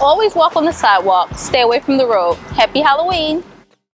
always walk on the sidewalk, stay away from the road. Happy Halloween!